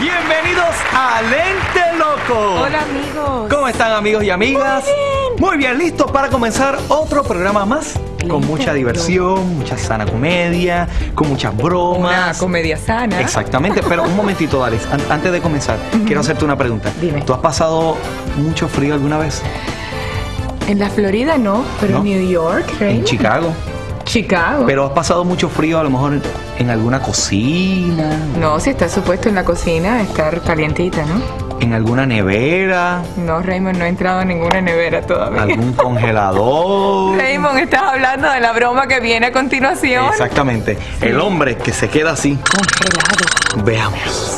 Bienvenidos a Lente Loco. Hola amigos. ¿Cómo están amigos y amigas? Muy bien. Muy bien, listos para comenzar otro programa más. Con mucha diversión, mucha sana comedia, con muchas Una bromas. comedia sana. Exactamente, pero un momentito. An- antes de comenzar, quiero hacerte una pregunta. Dime. ¿Tú has pasado mucho frío alguna vez? En la Florida no, pero ¿No? en New York, En. Chicago. Chicago. Pero has pasado mucho frío a lo mejor en- en alguna cocina, No, si está supuesto en la cocina estar calientita, ¿no? en alguna nevera, No, Raymond, no he entrado a ninguna nevera todavía. algún congelador. Raymond, estás hablando de la broma que viene a continuación. Exactamente. El hombre que se queda así. Congelado. Veamos.